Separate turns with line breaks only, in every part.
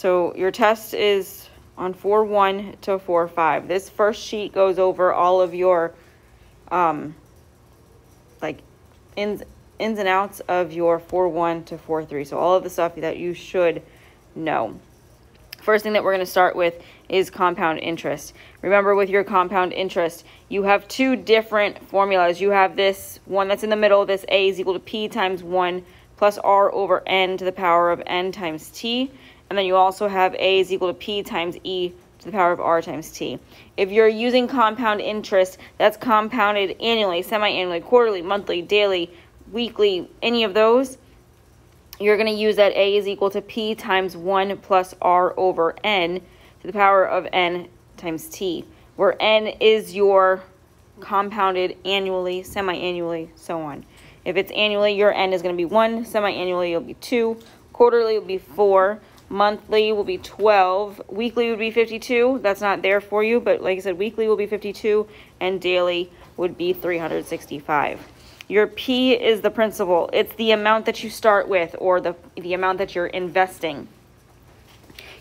So your test is on 4-1 to 4-5. This first sheet goes over all of your, um, like, ins, ins and outs of your 4-1 to 4-3. So all of the stuff that you should know. First thing that we're going to start with is compound interest. Remember with your compound interest, you have two different formulas. You have this one that's in the middle, this A is equal to P times 1 plus R over N to the power of N times T. And then you also have A is equal to P times E to the power of R times T. If you're using compound interest, that's compounded annually, semi-annually, quarterly, monthly, daily, weekly, any of those, you're going to use that A is equal to P times 1 plus R over N to the power of N times T, where N is your compounded annually, semi-annually, so on. If it's annually, your N is going to be 1, semi-annually, it'll be 2, quarterly will be 4, monthly will be 12, weekly would be 52, that's not there for you, but like I said, weekly will be 52, and daily would be 365. Your P is the principal. It's the amount that you start with or the, the amount that you're investing.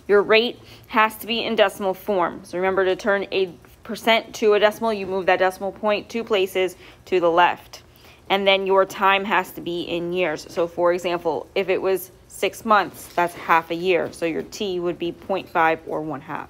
Your rate has to be in decimal form. So remember to turn a percent to a decimal, you move that decimal point two places to the left. And then your time has to be in years. So for example, if it was six months, that's half a year. So your T would be 0.5 or 1 half.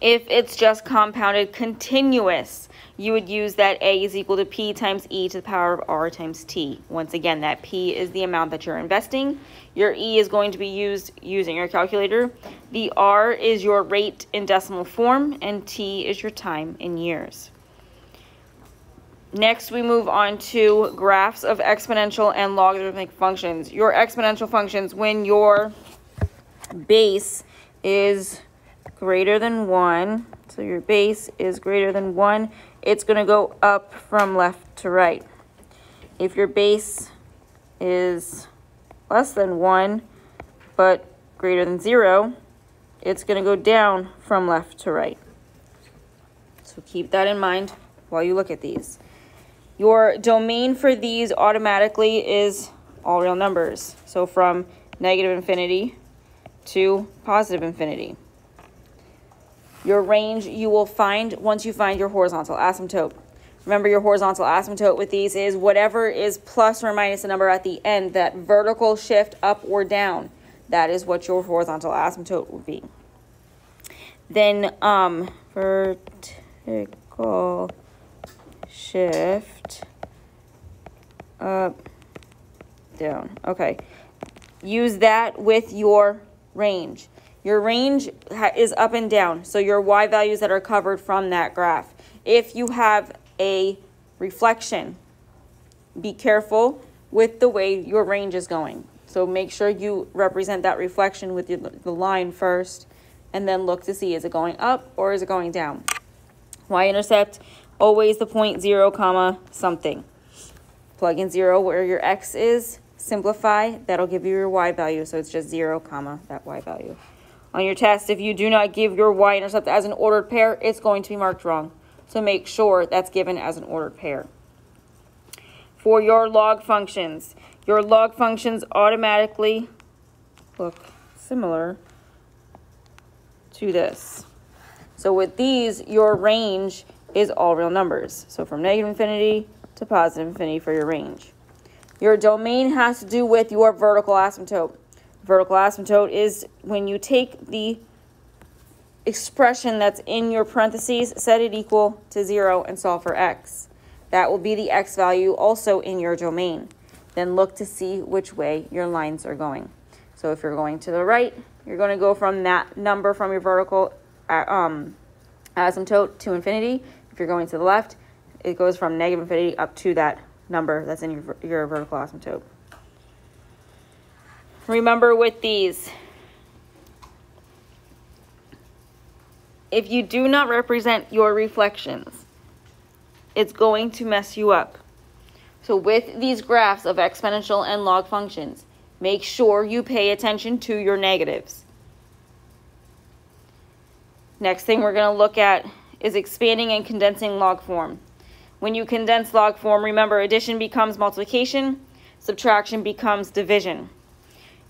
If it's just compounded continuous, you would use that A is equal to P times E to the power of R times T. Once again, that P is the amount that you're investing. Your E is going to be used using your calculator. The R is your rate in decimal form, and T is your time in years. Next, we move on to graphs of exponential and logarithmic functions. Your exponential functions, when your base is greater than 1, so your base is greater than 1, it's going to go up from left to right. If your base is less than 1 but greater than 0, it's going to go down from left to right. So keep that in mind while you look at these. Your domain for these automatically is all real numbers. So from negative infinity to positive infinity. Your range you will find once you find your horizontal asymptote. Remember your horizontal asymptote with these is whatever is plus or minus a number at the end, that vertical shift up or down, that is what your horizontal asymptote would be. Then um, vertical shift up, down. Okay. Use that with your range. Your range is up and down, so your y values that are covered from that graph. If you have a reflection, be careful with the way your range is going. So make sure you represent that reflection with your, the line first, and then look to see is it going up or is it going down. Y-intercept, always the point zero comma something. Plug in zero where your x is, simplify, that'll give you your y value, so it's just zero comma that y value. On your test, if you do not give your y-intercept as an ordered pair, it's going to be marked wrong. So make sure that's given as an ordered pair. For your log functions, your log functions automatically look similar to this. So with these, your range is all real numbers. So from negative infinity to positive infinity for your range. Your domain has to do with your vertical asymptote. Vertical asymptote is when you take the expression that's in your parentheses, set it equal to 0, and solve for x. That will be the x value also in your domain. Then look to see which way your lines are going. So if you're going to the right, you're going to go from that number from your vertical uh, um, asymptote to infinity. You're going to the left, it goes from negative infinity up to that number that's in your, your vertical asymptote. Remember with these, if you do not represent your reflections, it's going to mess you up. So with these graphs of exponential and log functions, make sure you pay attention to your negatives. Next thing we're going to look at is expanding and condensing log form. When you condense log form, remember addition becomes multiplication, subtraction becomes division.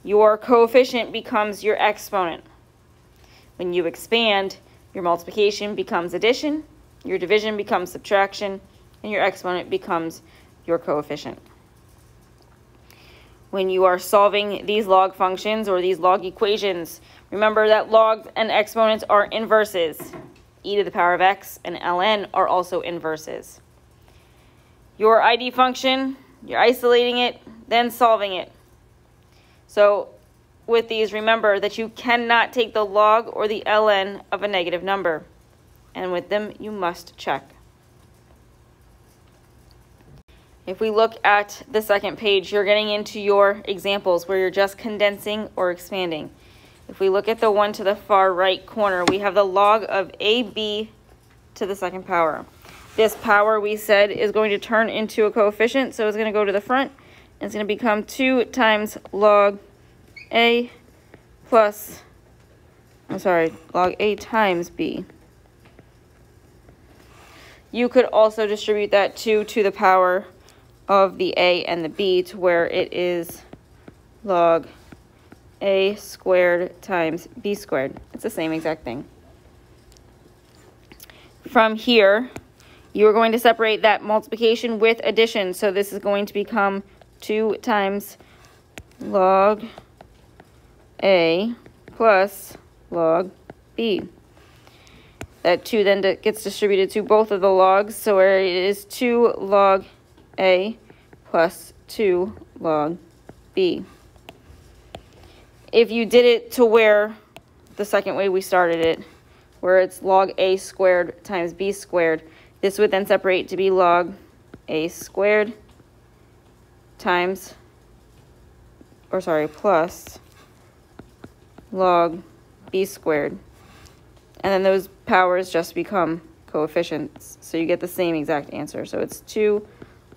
your coefficient becomes your exponent. When you expand, your multiplication becomes addition, your division becomes subtraction, and your exponent becomes your coefficient. When you are solving these log functions or these log equations, remember that logs and exponents are inverses. E to the power of x and ln are also inverses. Your ID function, you're isolating it, then solving it. So with these, remember that you cannot take the log or the ln of a negative number. And with them, you must check. If we look at the second page, you're getting into your examples where you're just condensing or expanding. If we look at the one to the far right corner, we have the log of AB to the second power. This power, we said, is going to turn into a coefficient, so it's going to go to the front. And it's going to become 2 times log A plus, I'm sorry, log A times B. You could also distribute that 2 to the power of the a and the b to where it is log a squared times b squared. It's the same exact thing. From here, you are going to separate that multiplication with addition. So this is going to become 2 times log a plus log b. That 2 then gets distributed to both of the logs, so it is 2 log a plus 2 log b. If you did it to where the second way we started it, where it's log a squared times b squared, this would then separate to be log a squared times, or sorry, plus log b squared. And then those powers just become coefficients. So you get the same exact answer. So it's 2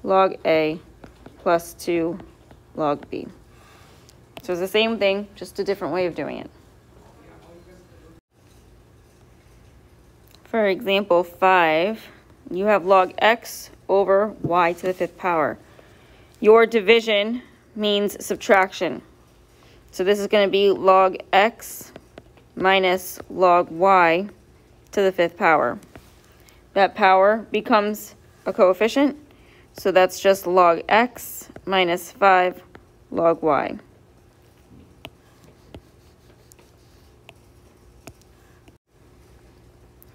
log A plus 2 log B. So it's the same thing, just a different way of doing it. For example 5, you have log x over y to the fifth power. Your division means subtraction. So this is going to be log x minus log y to the fifth power. That power becomes a coefficient, so that's just log x minus 5 log y.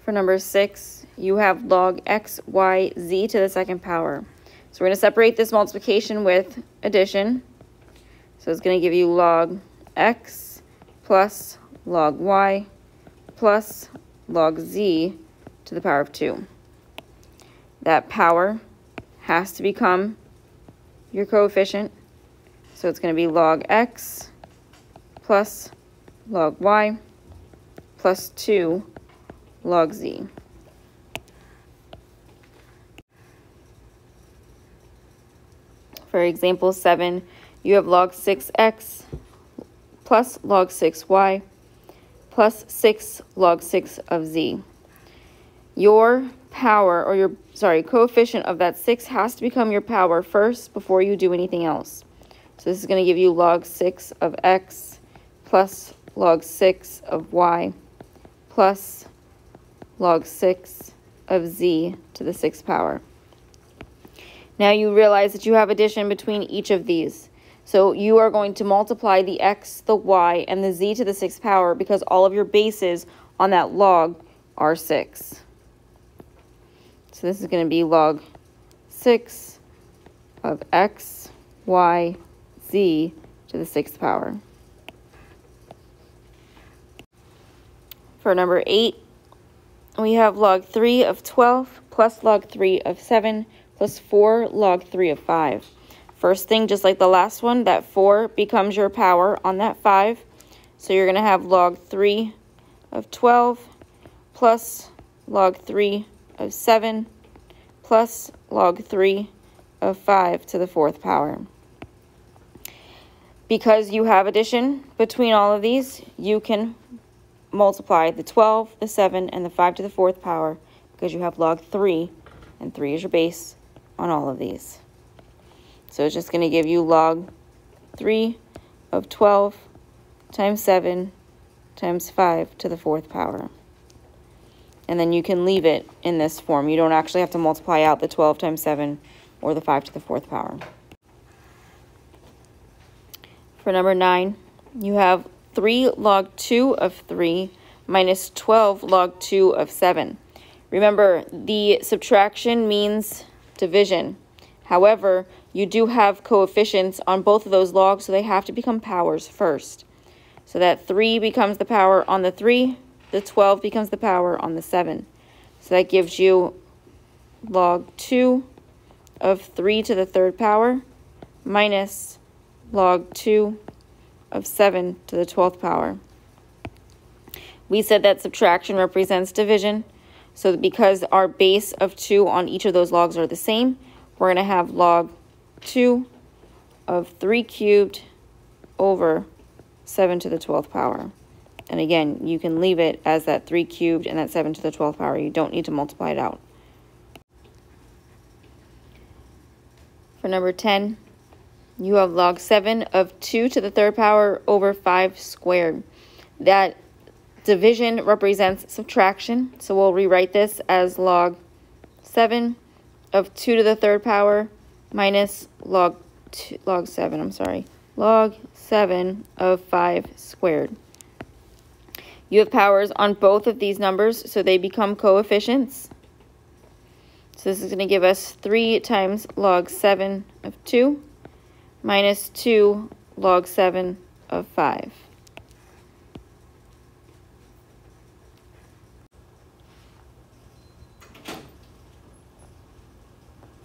For number 6, you have log x, y, z to the second power. So we're going to separate this multiplication with addition. So it's going to give you log x plus log y plus log z to the power of 2. That power has to become your coefficient. So it's going to be log x plus log y plus 2 log z. For example 7, you have log 6x plus log 6y plus 6 log 6 of z. Your power, or your, sorry, coefficient of that 6 has to become your power first before you do anything else. So this is going to give you log 6 of x plus log 6 of y plus log 6 of z to the 6th power. Now you realize that you have addition between each of these. So you are going to multiply the x, the y, and the z to the 6th power because all of your bases on that log are 6. So this is going to be log 6 of x, y, z to the sixth power. For number 8, we have log 3 of 12 plus log 3 of 7 plus 4 log 3 of 5. First thing, just like the last one, that 4 becomes your power on that 5. So you're going to have log 3 of 12 plus log 3 of 7 plus log 3 of 5 to the fourth power. Because you have addition between all of these, you can multiply the 12, the 7, and the 5 to the fourth power because you have log 3, and 3 is your base on all of these. So it's just going to give you log 3 of 12 times 7 times 5 to the fourth power. And then you can leave it in this form. You don't actually have to multiply out the 12 times 7 or the 5 to the fourth power. For number 9, you have 3 log 2 of 3 minus 12 log 2 of 7. Remember, the subtraction means division. However, you do have coefficients on both of those logs, so they have to become powers first. So that 3 becomes the power on the 3, the 12 becomes the power on the 7. So that gives you log 2 of 3 to the third power minus log 2 of 7 to the 12th power. We said that subtraction represents division. So because our base of 2 on each of those logs are the same, we're going to have log 2 of 3 cubed over 7 to the 12th power. And again, you can leave it as that 3 cubed and that 7 to the 12th power. You don't need to multiply it out. For number 10, you have log 7 of 2 to the third power over 5 squared. That division represents subtraction, so we'll rewrite this as log 7 of 2 to the third power minus log, two, log 7, I'm sorry, log 7 of 5 squared. You have powers on both of these numbers, so they become coefficients. So this is going to give us 3 times log 7 of 2 minus 2 log 7 of 5.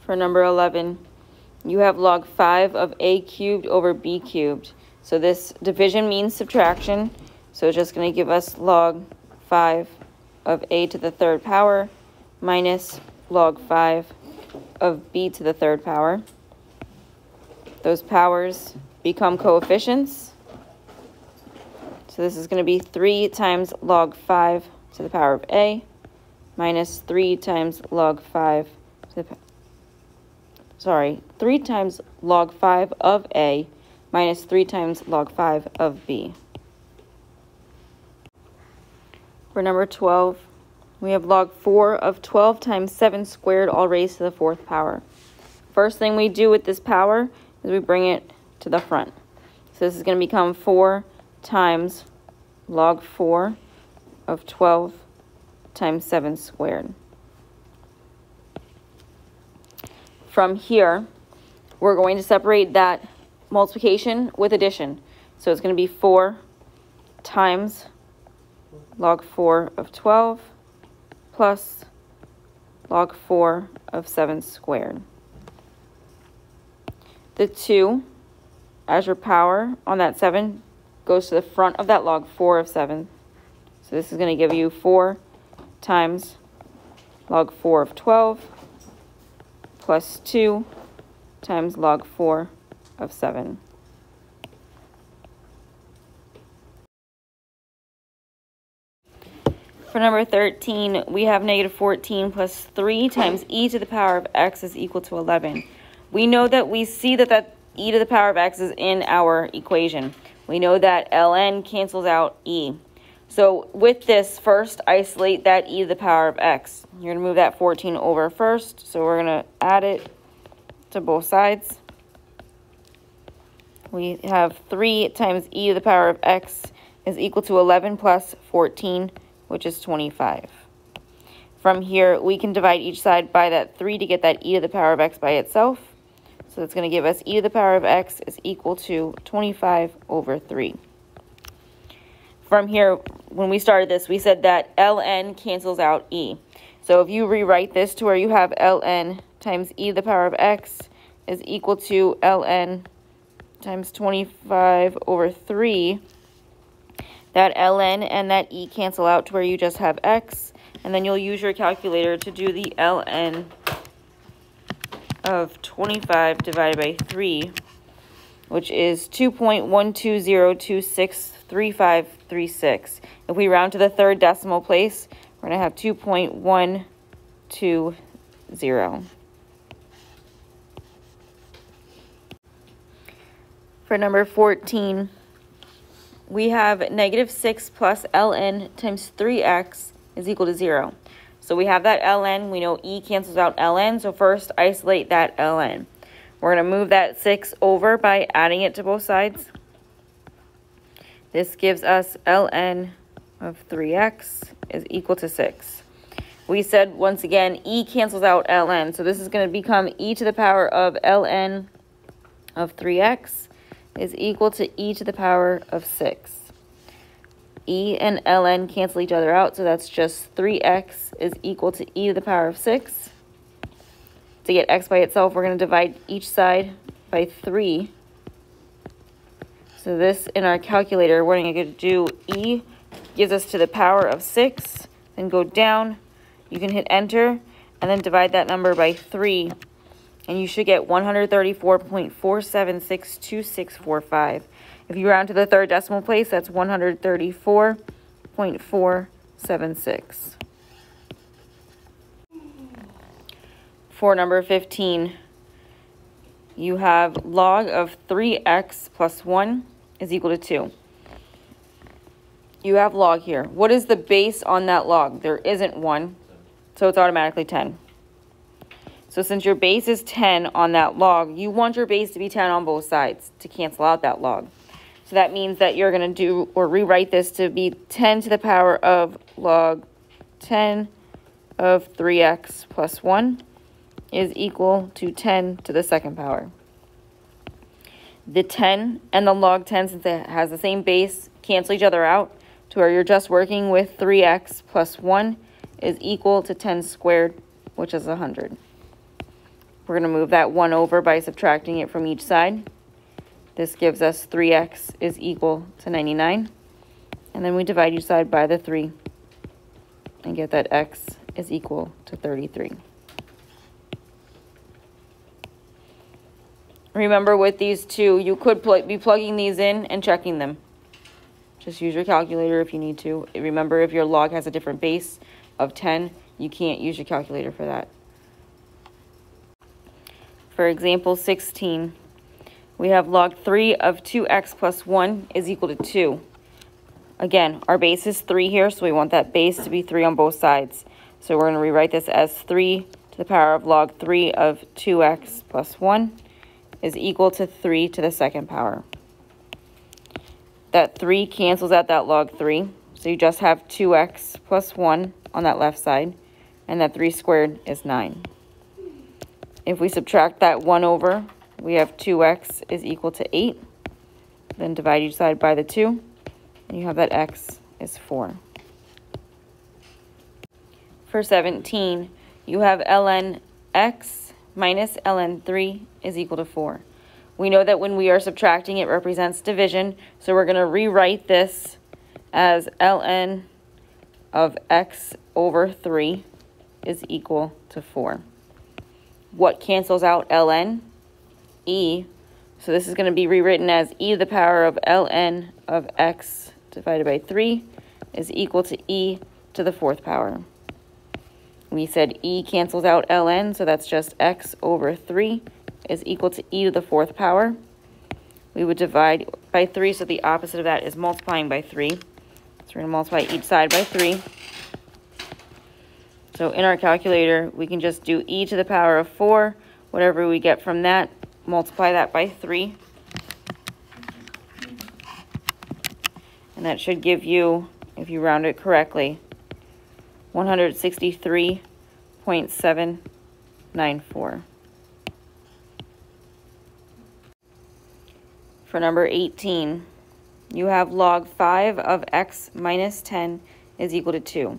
For number 11, you have log 5 of a cubed over b cubed. So this division means subtraction. So it's just going to give us log 5 of a to the third power minus log 5 of b to the third power. Those powers become coefficients. So this is going to be 3 times log 5 to the power of a minus 3 times log 5 to the sorry, 3 times log 5 of a minus 3 times log 5 of b. For number 12, we have log 4 of 12 times 7 squared all raised to the fourth power. First thing we do with this power we bring it to the front. So this is going to become 4 times log 4 of 12 times 7 squared. From here, we're going to separate that multiplication with addition. So it's going to be 4 times log 4 of 12 plus log 4 of 7 squared the 2 as your power on that 7 goes to the front of that log 4 of 7. So this is going to give you 4 times log 4 of 12 plus 2 times log 4 of 7. For number 13, we have negative 14 plus 3 times e to the power of x is equal to 11. We know that we see that that e to the power of x is in our equation. We know that ln cancels out e. So with this, first isolate that e to the power of x. You're going to move that 14 over first, so we're going to add it to both sides. We have 3 times e to the power of x is equal to 11 plus 14, which is 25. From here, we can divide each side by that 3 to get that e to the power of x by itself. So that's going to give us e to the power of x is equal to 25 over 3. From here, when we started this, we said that ln cancels out e. So if you rewrite this to where you have ln times e to the power of x is equal to ln times 25 over 3, that ln and that e cancel out to where you just have x, and then you'll use your calculator to do the ln of 25 divided by 3, which is 2.120263536. If we round to the third decimal place, we're going to have 2.120. For For number 14, we have negative 6 plus ln times 3x is equal to 0. So we have that ln. We know e cancels out ln. So first, isolate that ln. We're going to move that 6 over by adding it to both sides. This gives us ln of 3x is equal to 6. We said, once again, e cancels out ln. So this is going to become e to the power of ln of 3x is equal to e to the power of 6. e and ln cancel each other out, so that's just 3x is equal to e to the power of 6. To get x by itself, we're going to divide each side by 3. So this, in our calculator, we're going to do e gives us to the power of 6, then go down. You can hit enter, and then divide that number by 3 and you should get 134.4762645. If you round to the third decimal place, that's 134.476. For number 15, you have log of 3x plus 1 is equal to 2. You have log here. What is the base on that log? There isn't one, so it's automatically 10. So since your base is 10 on that log, you want your base to be 10 on both sides to cancel out that log. So that means that you're going to do or rewrite this to be 10 to the power of log 10 of 3x plus 1 is equal to 10 to the second power. The 10 and the log 10, since it has the same base, cancel each other out to where you're just working with 3x plus 1 is equal to 10 squared, which is 100. We're going to move that 1 over by subtracting it from each side. This gives us 3x is equal to 99. And then we divide each side by the 3 and get that x is equal to 33. Remember with these two, you could pl be plugging these in and checking them. Just use your calculator if you need to. Remember if your log has a different base of 10, you can't use your calculator for that. For example 16, we have log 3 of 2x plus 1 is equal to 2. Again, our base is 3 here, so we want that base to be 3 on both sides. So we're going to rewrite this as 3 to the power of log 3 of 2x plus 1 is equal to 3 to the second power. That 3 cancels out that log 3, so you just have 2x plus 1 on that left side, and that 3 squared is 9. If we subtract that 1 over, we have 2x is equal to 8. Then divide each side by the 2, and you have that x is 4. For 17, you have ln x minus ln 3 is equal to 4. We know that when we are subtracting, it represents division, so we're going to rewrite this as ln of x over 3 is equal to 4 what cancels out ln? e. So this is going to be rewritten as e to the power of ln of x divided by 3 is equal to e to the fourth power. We said e cancels out ln, so that's just x over 3 is equal to e to the fourth power. We would divide by 3, so the opposite of that is multiplying by 3. So we're going to multiply each side by 3. So in our calculator, we can just do e to the power of 4. Whatever we get from that, multiply that by 3. And that should give you, if you round it correctly, 163.794. For number 18, you have log 5 of x minus 10 is equal to 2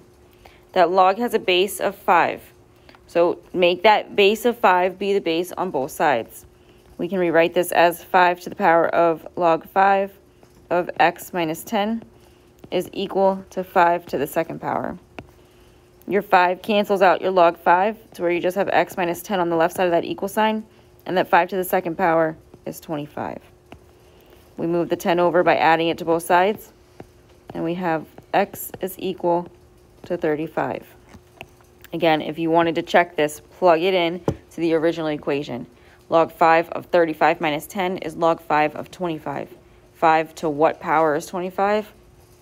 that log has a base of 5. So make that base of 5 be the base on both sides. We can rewrite this as 5 to the power of log 5 of x minus 10 is equal to 5 to the second power. Your 5 cancels out your log 5 to where you just have x minus 10 on the left side of that equal sign, and that 5 to the second power is 25. We move the 10 over by adding it to both sides, and we have x is equal to 35. Again, if you wanted to check this, plug it in to the original equation. Log 5 of 35 minus 10 is log 5 of 25. 5 to what power is 25?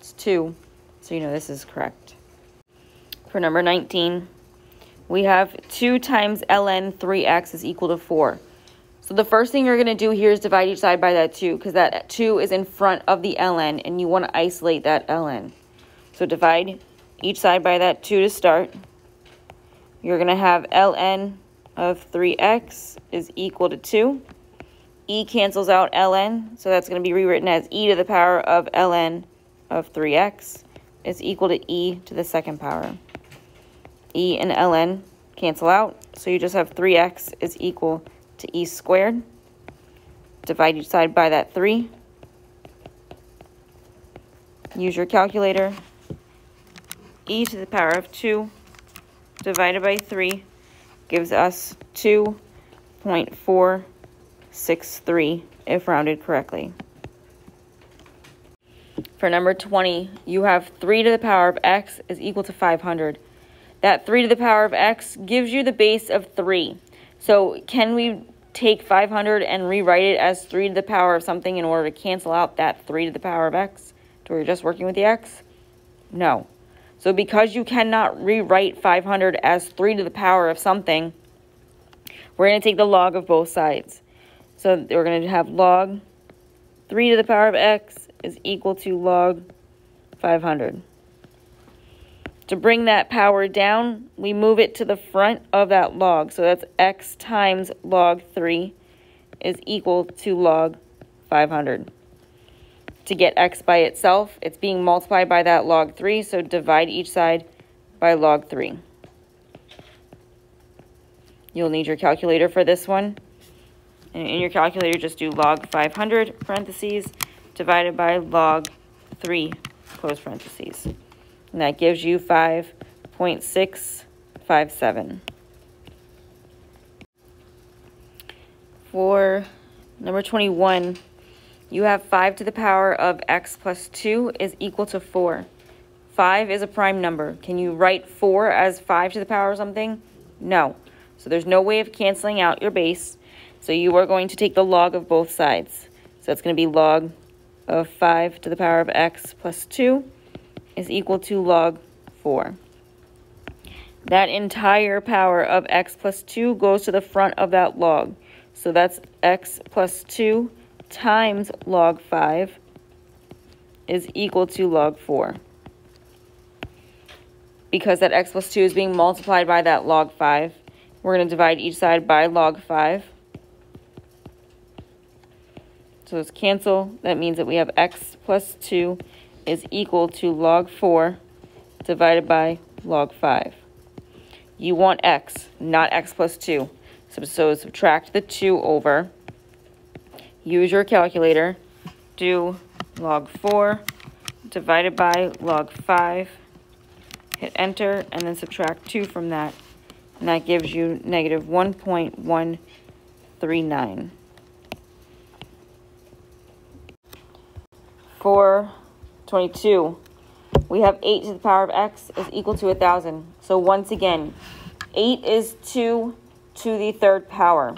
It's 2. So you know this is correct. For number 19, we have 2 times ln 3x is equal to 4. So the first thing you're going to do here is divide each side by that 2 because that 2 is in front of the ln and you want to isolate that ln. So divide each side by that 2 to start. You're going to have ln of 3x is equal to 2. e cancels out ln, so that's going to be rewritten as e to the power of ln of 3x is equal to e to the second power. E and ln cancel out, so you just have 3x is equal to e squared. Divide each side by that 3. Use your calculator. e to the power of 2 divided by 3 gives us 2.463 if rounded correctly. For number 20, you have 3 to the power of x is equal to 500. That 3 to the power of x gives you the base of 3. So can we take 500 and rewrite it as 3 to the power of something in order to cancel out that 3 to the power of x So you're just working with the x? No. So because you cannot rewrite 500 as 3 to the power of something, we're going to take the log of both sides. So we're going to have log 3 to the power of x is equal to log 500. To bring that power down, we move it to the front of that log. So that's x times log 3 is equal to log 500 to get x by itself. It's being multiplied by that log 3, so divide each side by log 3. You'll need your calculator for this one. And in your calculator, just do log 500 parentheses divided by log 3 close parentheses. And that gives you 5.657. For number 21, you have 5 to the power of x plus 2 is equal to 4. 5 is a prime number. Can you write 4 as 5 to the power of something? No. So there's no way of canceling out your base. So you are going to take the log of both sides. So it's going to be log of 5 to the power of x plus 2 is equal to log 4. That entire power of x plus 2 goes to the front of that log. So that's x plus 2 times log 5 is equal to log 4. Because that x plus 2 is being multiplied by that log 5, we're going to divide each side by log 5. So let's cancel. That means that we have x plus 2 is equal to log 4 divided by log 5. You want x, not x plus 2. So, so subtract the 2 over use your calculator, do log 4 divided by log 5, hit enter, and then subtract 2 from that. And that gives you negative 1.139. For 22, we have 8 to the power of x is equal to 1,000. So once again, 8 is 2 to the third power.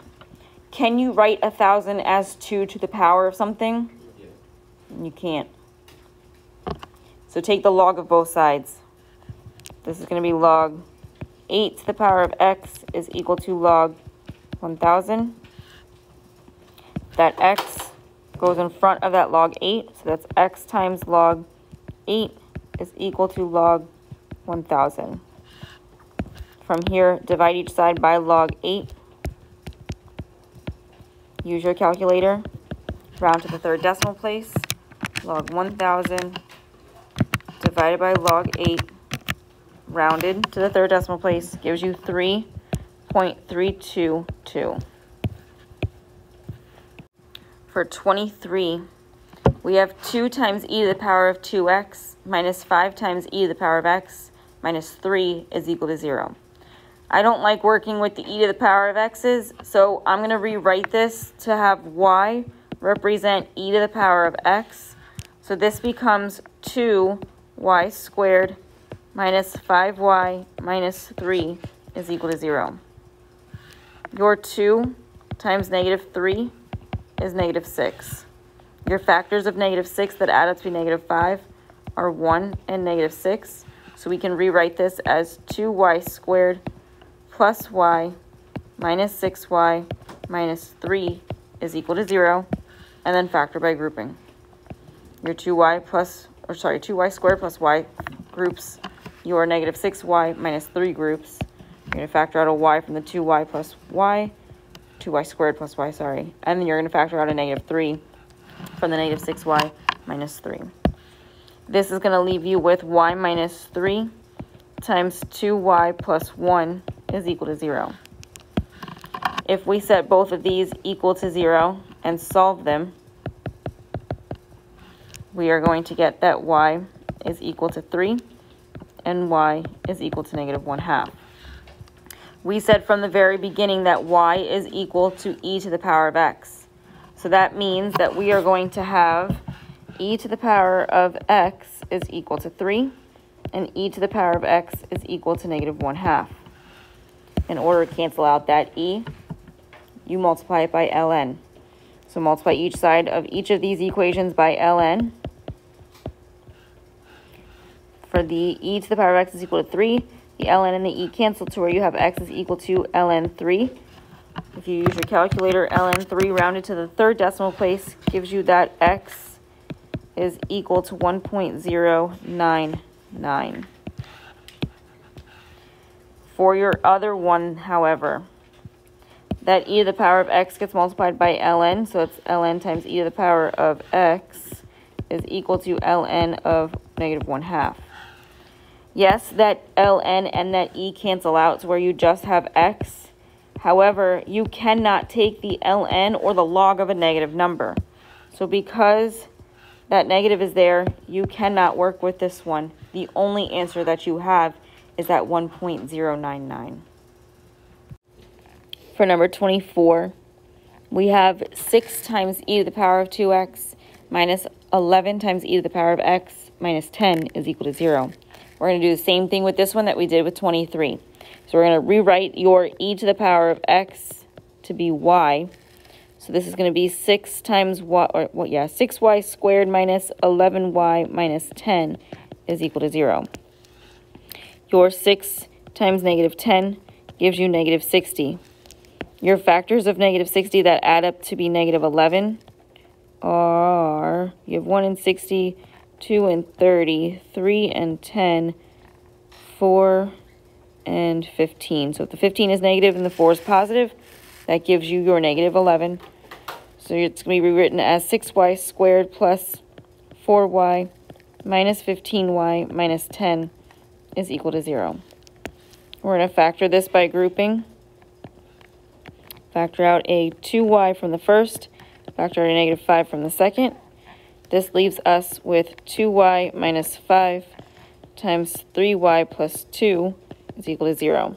Can you write thousand as two to the power of something? Yeah. You can't. So take the log of both sides. This is going to be log 8 to the power of x is equal to log 1000. That x goes in front of that log 8, so that's x times log 8 is equal to log 1000. From here, divide each side by log 8 Use your calculator. Round to the third decimal place. Log 1,000 divided by log 8 rounded to the third decimal place gives you 3.322. For 23, we have 2 times e to the power of 2x minus 5 times e to the power of x minus 3 is equal to 0. I don't like working with the e to the power of x's, so I'm going to rewrite this to have y represent e to the power of x. So this becomes 2y squared minus 5y minus 3 is equal to 0. Your 2 times negative 3 is negative 6. Your factors of negative 6 that add up to be negative 5 are 1 and negative 6. So we can rewrite this as 2y squared plus y minus 6y minus 3 is equal to 0, and then factor by grouping. Your 2y plus, or sorry, 2y squared plus y groups your negative 6y minus 3 groups. You're going to factor out a y from the 2y plus y, 2y squared plus y, sorry. And then you're going to factor out a negative 3 from the negative 6y minus 3. This is going to leave you with y minus 3 times 2y plus 1 is equal to 0. If we set both of these equal to 0 and solve them, we are going to get that y is equal to 3 and y is equal to negative 1 half. We said from the very beginning that y is equal to e to the power of x. So that means that we are going to have e to the power of x is equal to 3 and e to the power of x is equal to negative 1 half. In order to cancel out that e, you multiply it by ln. So multiply each side of each of these equations by ln. For the e to the power of x is equal to 3, the ln and the e cancel to where you have x is equal to ln 3. If you use your calculator, ln 3 rounded to the third decimal place gives you that x is equal to 1.099. For your other one, however, that e to the power of x gets multiplied by ln, so it's ln times e to the power of x is equal to ln of negative 1 half. Yes, that ln and that e cancel out to where you just have x. However, you cannot take the ln or the log of a negative number. So because that negative is there, you cannot work with this one. The only answer that you have is at 1.099. For number 24, we have 6 times e to the power of 2x minus 11 times e to the power of x minus 10 is equal to 0. We're going to do the same thing with this one that we did with 23. So we're going to rewrite your e to the power of x to be y. So this is going to be 6 times y, or well, yeah, 6y squared minus 11y minus 10 is equal to 0. Your 6 times negative 10 gives you negative 60. Your factors of negative 60 that add up to be negative 11 are, you have 1 and 60, 2 and 30, 3 and 10, 4 and 15. So if the 15 is negative and the 4 is positive, that gives you your negative 11. So it's going to be rewritten as 6y squared plus 4y minus 15y minus 10 is equal to 0. We're going to factor this by grouping. Factor out a 2y from the first, factor out a negative 5 from the second. This leaves us with 2y minus 5 times 3y plus 2 is equal to 0.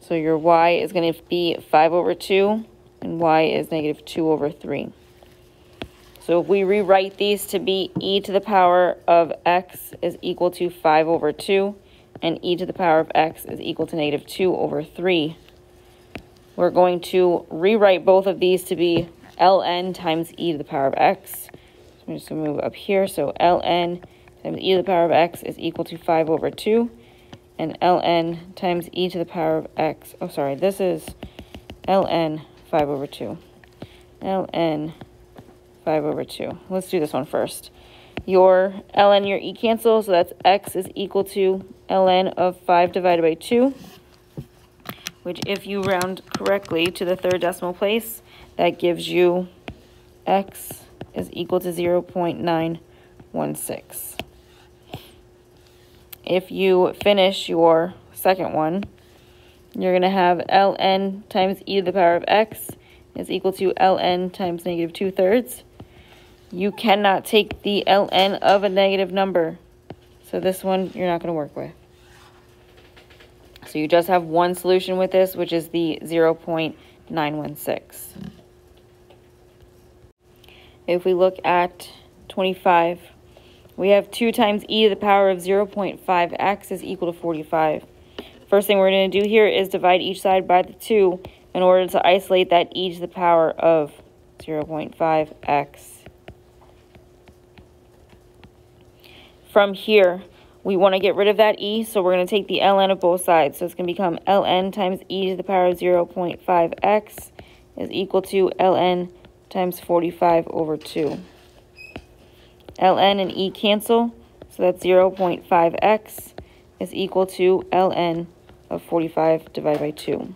So your y is going to be 5 over 2, and y is negative 2 over 3. So if we rewrite these to be e to the power of x is equal to 5 over 2, and e to the power of x is equal to negative 2 over 3, we're going to rewrite both of these to be ln times e to the power of x. I'm just going to move up here. So ln times e to the power of x is equal to 5 over 2. And ln times e to the power of x. Oh, sorry. This is ln 5 over 2. ln 5 over 2. Let's do this one first. Your ln, your e cancel, so that's x is equal to ln of 5 divided by 2, which if you round correctly to the third decimal place, that gives you x is equal to 0 0.916. If you finish your second one, you're going to have ln times e to the power of x is equal to ln times negative 2 thirds you cannot take the ln of a negative number. So this one you're not going to work with. So you just have one solution with this, which is the 0.916. If we look at 25, we have 2 times e to the power of 0.5x is equal to 45. First thing we're going to do here is divide each side by the 2 in order to isolate that e to the power of 0.5x. From here, we want to get rid of that e, so we're going to take the ln of both sides. So it's going to become ln times e to the power of 0.5x is equal to ln times 45 over 2. ln and e cancel, so that's 0.5x is equal to ln of 45 divided by 2.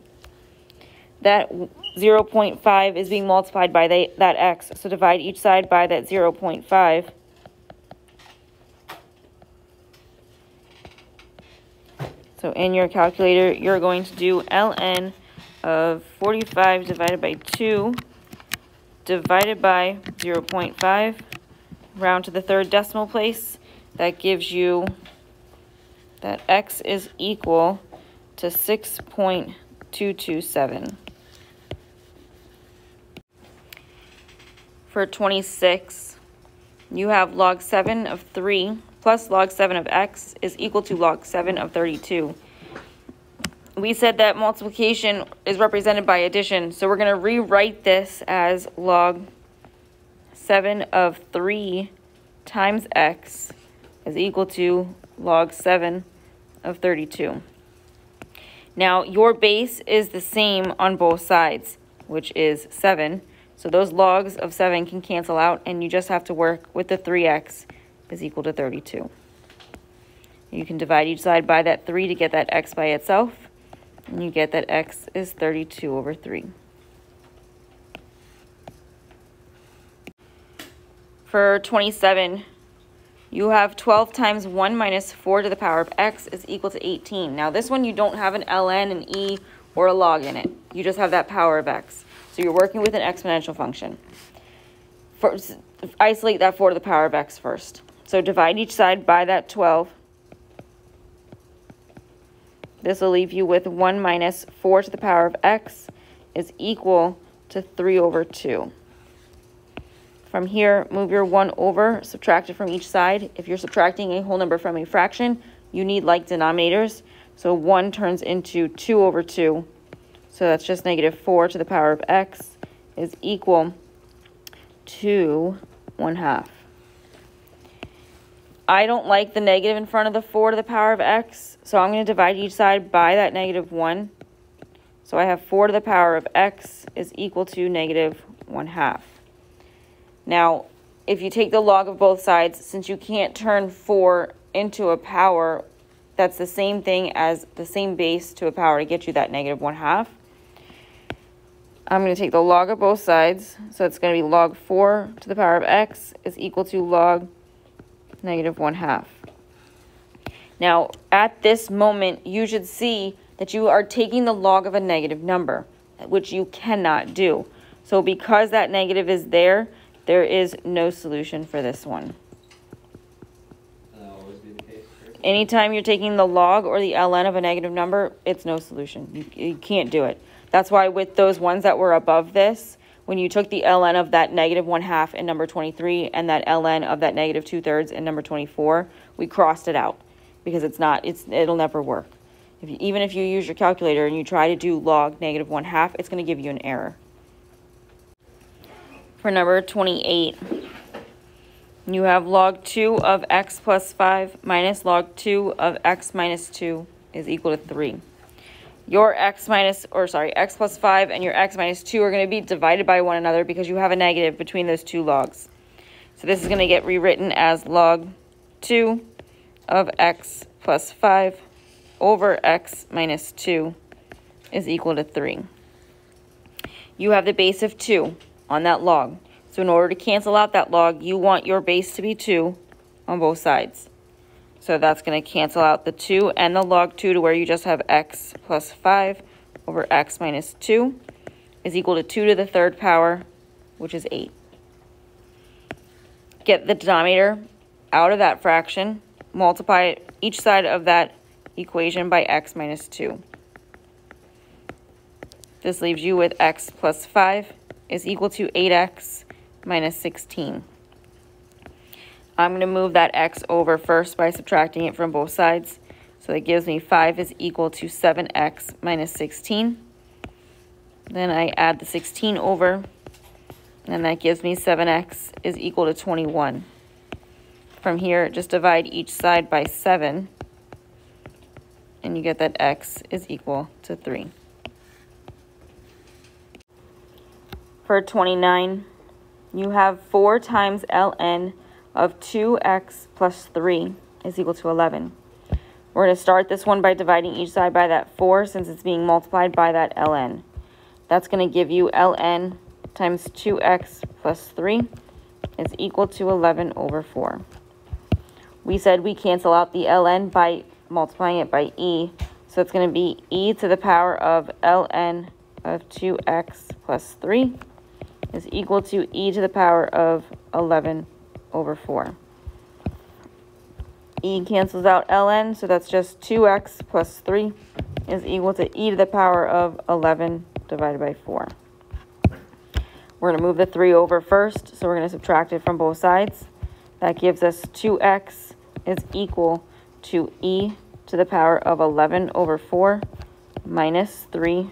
That 0.5 is being multiplied by the, that x, so divide each side by that 0.5. So in your calculator, you're going to do ln of 45 divided by 2 divided by 0.5, round to the third decimal place. That gives you that x is equal to 6.227. For 26, you have log 7 of 3 plus log 7 of x is equal to log 7 of 32 we said that multiplication is represented by addition, so we're going to rewrite this as log 7 of 3 times x is equal to log 7 of 32. Now, your base is the same on both sides, which is 7. So those logs of 7 can cancel out, and you just have to work with the 3x is equal to 32. You can divide each side by that 3 to get that x by itself. And you get that x is 32 over 3. For 27, you have 12 times 1 minus 4 to the power of x is equal to 18. Now this one you don't have an ln, an e, or a log in it. You just have that power of x. So you're working with an exponential function. First, isolate that 4 to the power of x first. So divide each side by that 12 this will leave you with 1 minus 4 to the power of x is equal to 3 over 2. From here, move your 1 over, subtract it from each side. If you're subtracting a whole number from a fraction, you need like denominators. So 1 turns into 2 over 2. So that's just negative 4 to the power of x is equal to 1 half. I don't like the negative in front of the 4 to the power of x, so I'm going to divide each side by that negative 1. So I have 4 to the power of x is equal to negative 1 half. Now, if you take the log of both sides, since you can't turn 4 into a power, that's the same thing as the same base to a power to get you that negative 1 half. I'm going to take the log of both sides, so it's going to be log 4 to the power of x is equal to log negative 1 half. Now, at this moment, you should see that you are taking the log of a negative number, which you cannot do. So because that negative is there, there is no solution for this one. Anytime you're taking the log or the ln of a negative number, it's no solution. You, you can't do it. That's why with those ones that were above this, when you took the ln of that negative 1 half in number 23 and that ln of that negative 2 thirds in number 24, we crossed it out because it's not, it's, it'll never work. If you, even if you use your calculator and you try to do log negative 1 half, it's going to give you an error. For number 28, you have log 2 of x plus 5 minus log 2 of x minus 2 is equal to 3 your x minus, or sorry, x plus 5 and your x minus 2 are going to be divided by one another because you have a negative between those two logs. So this is going to get rewritten as log 2 of x plus 5 over x minus 2 is equal to 3. You have the base of 2 on that log. So in order to cancel out that log, you want your base to be 2 on both sides. So that's going to cancel out the 2 and the log 2 to where you just have x plus 5 over x minus 2 is equal to 2 to the third power, which is 8. Get the denominator out of that fraction, multiply each side of that equation by x minus 2. This leaves you with x plus 5 is equal to 8x minus 16. I'm going to move that x over first by subtracting it from both sides. So that gives me 5 is equal to 7x minus 16. Then I add the 16 over, and that gives me 7x is equal to 21. From here, just divide each side by 7, and you get that x is equal to 3. For 29, you have 4 times ln of 2x plus 3 is equal to 11. We're going to start this one by dividing each side by that 4 since it's being multiplied by that ln. That's going to give you ln times 2x plus 3 is equal to 11 over 4. We said we cancel out the ln by multiplying it by e. So it's going to be e to the power of ln of 2x plus 3 is equal to e to the power of 11 over 4. e cancels out ln, so that's just 2x plus 3 is equal to e to the power of 11 divided by 4. We're going to move the 3 over first, so we're going to subtract it from both sides. That gives us 2x is equal to e to the power of 11 over 4 minus 3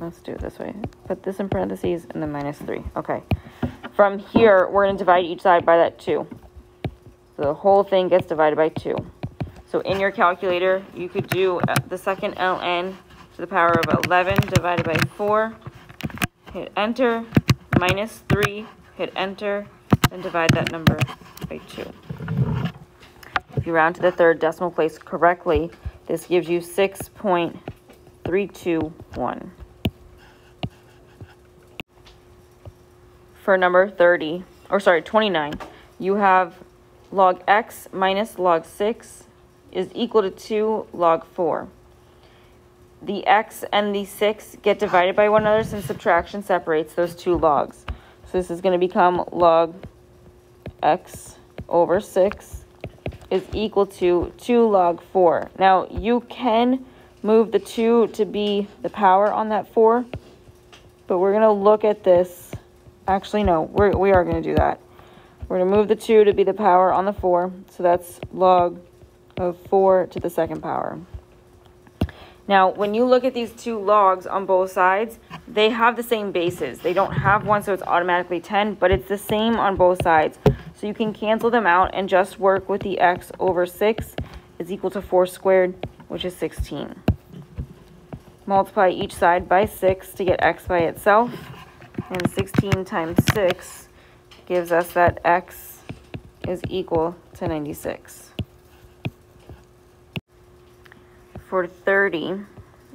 Let's do it this way. Put this in parentheses and then minus 3. Okay. From here, we're going to divide each side by that 2. So the whole thing gets divided by 2. So in your calculator, you could do uh, the second ln to the power of 11 divided by 4. Hit enter. Minus 3. Hit enter. And divide that number by 2. If you round to the third decimal place correctly, this gives you 6.321. for number 30, or sorry, 29, you have log x minus log 6 is equal to 2 log 4. The x and the 6 get divided by one another since subtraction separates those two logs. So this is going to become log x over 6 is equal to 2 log 4. Now, you can move the 2 to be the power on that 4, but we're going to look at this Actually, no, we're, we are going to do that. We're going to move the 2 to be the power on the 4. So that's log of 4 to the second power. Now, when you look at these two logs on both sides, they have the same bases. They don't have one, so it's automatically 10, but it's the same on both sides. So you can cancel them out and just work with the x over 6 is equal to 4 squared, which is 16. Multiply each side by 6 to get x by itself. And 16 times 6 gives us that x is equal to 96. For 30,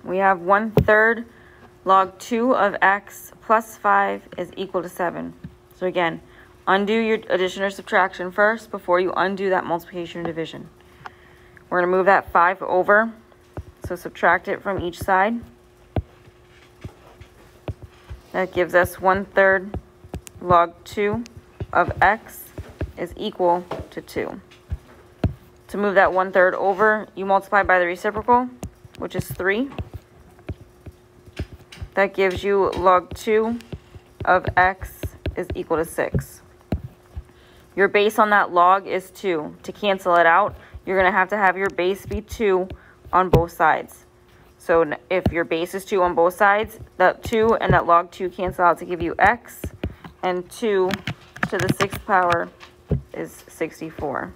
we have 1 third log 2 of x plus 5 is equal to 7. So again, undo your addition or subtraction first before you undo that multiplication or division. We're going to move that 5 over, so subtract it from each side. That gives us 1 third log 2 of x is equal to 2. To move that 1 third over, you multiply by the reciprocal, which is 3. That gives you log 2 of x is equal to 6. Your base on that log is 2. To cancel it out, you're going to have to have your base be 2 on both sides. So if your base is 2 on both sides, that 2 and that log 2 cancel out to give you x, and 2 to the 6th power is 64.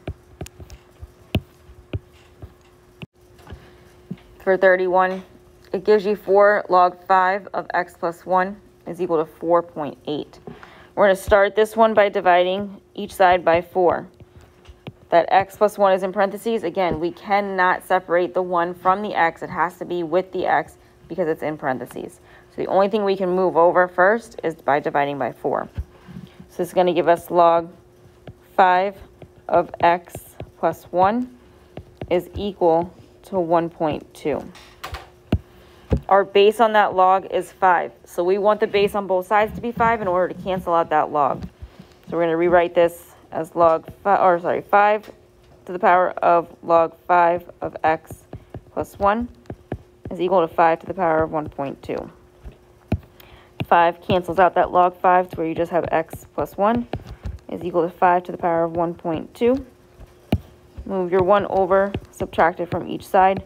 For 31, it gives you 4 log 5 of x plus 1 is equal to 4.8. We're going to start this one by dividing each side by 4 that x plus 1 is in parentheses, again, we cannot separate the 1 from the x. It has to be with the x because it's in parentheses. So the only thing we can move over first is by dividing by 4. So this is going to give us log 5 of x plus 1 is equal to 1.2. Our base on that log is 5. So we want the base on both sides to be 5 in order to cancel out that log. So we're going to rewrite this as log 5, or sorry, 5 to the power of log 5 of x plus 1 is equal to 5 to the power of 1.2. 5 cancels out that log 5 to where you just have x plus 1 is equal to 5 to the power of 1.2. move your 1 over, subtract it from each side.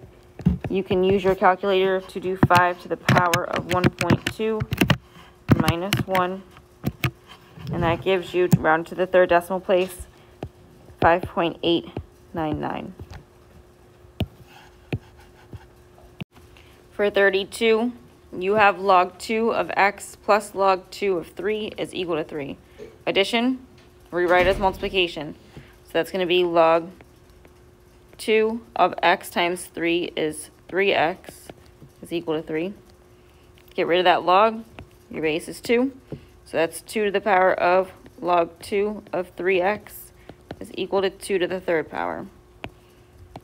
You can use your calculator to do 5 to the power of 1.2 minus 1. And that gives you, round to the third decimal place, 5.899. For 32, you have log 2 of x plus log 2 of 3 is equal to 3. Addition, rewrite as multiplication. So that's going to be log 2 of x times 3 is 3x is equal to 3. Get rid of that log. Your base is 2. So that's 2 to the power of log 2 of 3x is equal to 2 to the third power.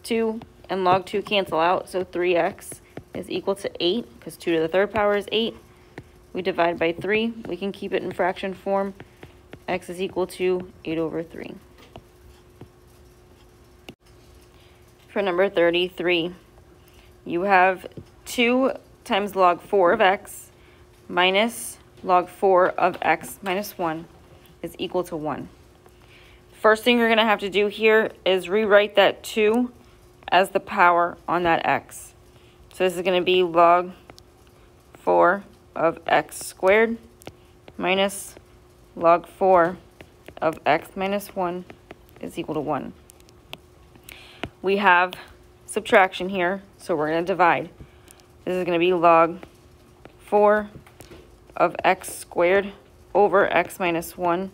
2 and log 2 cancel out, so 3x is equal to 8, because 2 to the third power is 8. We divide by 3. We can keep it in fraction form. x is equal to 8 over 3. For number 33, you have 2 times log 4 of x minus log 4 of x minus 1 is equal to 1. First thing you're going to have to do here is rewrite that 2 as the power on that x. So this is going to be log 4 of x squared minus log 4 of x minus 1 is equal to 1. We have subtraction here, so we're going to divide. This is going to be log 4 of x squared over x minus 1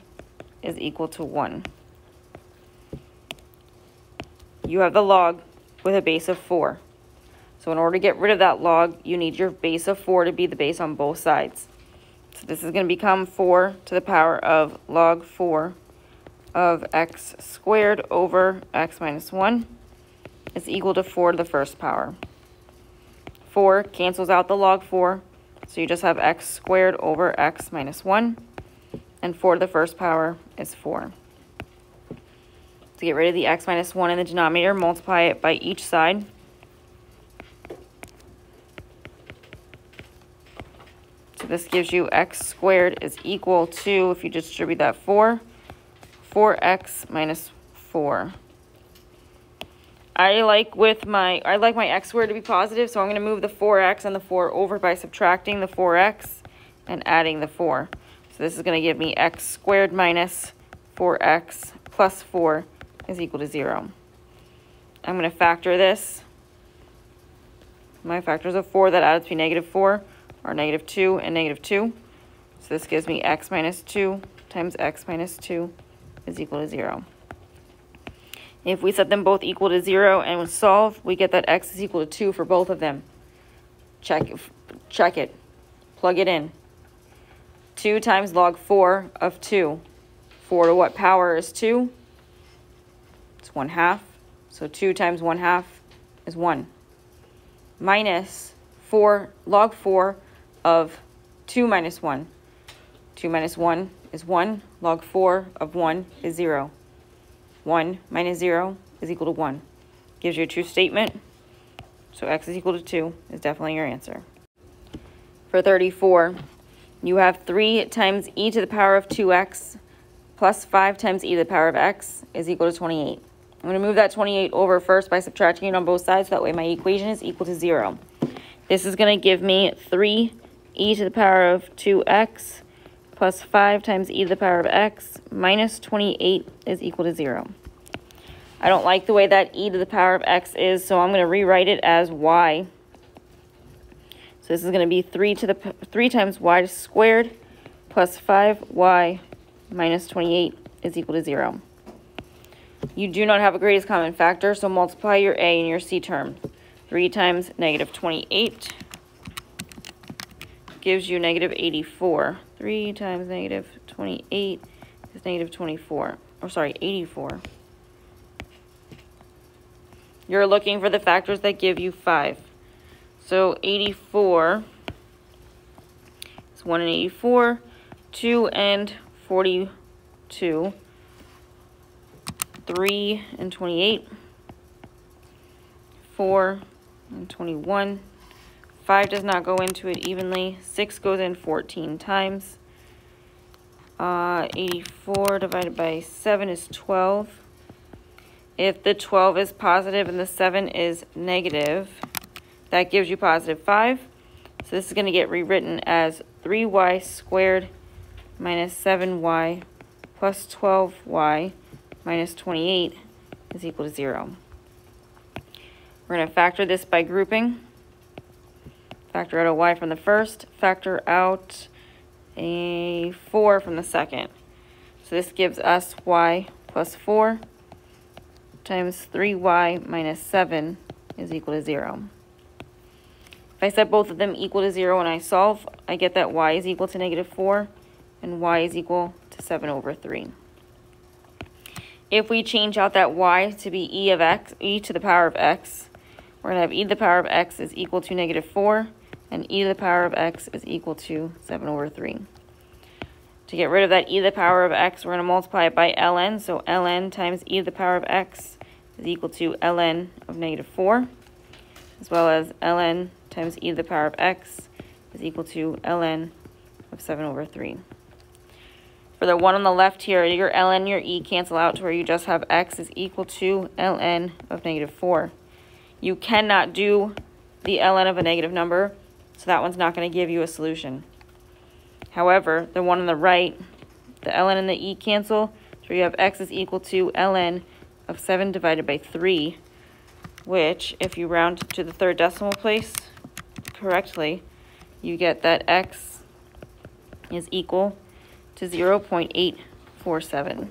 is equal to 1. You have the log with a base of 4. So in order to get rid of that log, you need your base of 4 to be the base on both sides. So this is going to become 4 to the power of log 4 of x squared over x minus 1 is equal to 4 to the first power. 4 cancels out the log 4, so you just have x squared over x minus 1, and 4 to the first power is 4. To get rid of the x minus 1 in the denominator, multiply it by each side. So this gives you x squared is equal to, if you distribute that 4, 4x minus 4. I like with my, I like my x squared to be positive, so I'm going to move the 4x and the 4 over by subtracting the 4x and adding the 4. So this is going to give me x squared minus 4x plus 4 is equal to 0. I'm going to factor this. My factors of 4 that added to be negative 4 are negative 2 and negative 2. So this gives me x minus 2 times x minus 2 is equal to 0. If we set them both equal to 0 and we solve, we get that x is equal to 2 for both of them. Check, check it. Plug it in. 2 times log 4 of 2. 4 to what power is 2? It's 1 half. So 2 times 1 half is 1. Minus 4, log 4 of 2 minus 1. 2 minus 1 is 1. Log 4 of 1 is 0. 1 minus 0 is equal to 1. Gives you a true statement. So x is equal to 2 is definitely your answer. For 34, you have 3 times e to the power of 2x plus 5 times e to the power of x is equal to 28. I'm going to move that 28 over first by subtracting it on both sides. That way my equation is equal to 0. This is going to give me 3 e to the power of 2x plus 5 times e to the power of x minus 28 is equal to 0. I don't like the way that e to the power of x is, so I'm going to rewrite it as y. So this is going to be 3 to the 3 times y squared plus 5y minus 28 is equal to 0. You do not have a greatest common factor, so multiply your a and your c term. 3 times negative 28 gives you negative 84. 3 times negative 28 is negative 24. Or sorry, 84. You're looking for the factors that give you 5. So 84 is 1 and 84, 2 and 42, 3 and 28, 4 and 21, 5 does not go into it evenly. 6 goes in 14 times. Uh, 84 divided by 7 is 12. If the 12 is positive and the 7 is negative, that gives you positive 5. So this is going to get rewritten as 3y squared minus 7y plus 12y minus 28 is equal to 0. We're going to factor this by grouping. Factor out a y from the first, factor out a 4 from the second. So this gives us y plus 4 times 3y minus 7 is equal to 0. If I set both of them equal to 0 and I solve, I get that y is equal to negative 4 and y is equal to 7 over 3. If we change out that y to be e of x, e to the power of x, we're going to have e to the power of x is equal to negative 4 and e to the power of x is equal to 7 over 3. To get rid of that e to the power of x, we're going to multiply it by ln. So ln times e to the power of x is equal to ln of negative 4, as well as ln times e to the power of x is equal to ln of 7 over 3. For the one on the left here, your ln and your e cancel out to where you just have x is equal to ln of negative 4. You cannot do the ln of a negative number, so that one's not going to give you a solution. However, the one on the right, the ln and the e cancel, so you have x is equal to ln of 7 divided by 3, which, if you round to the third decimal place correctly, you get that x is equal to 0.847.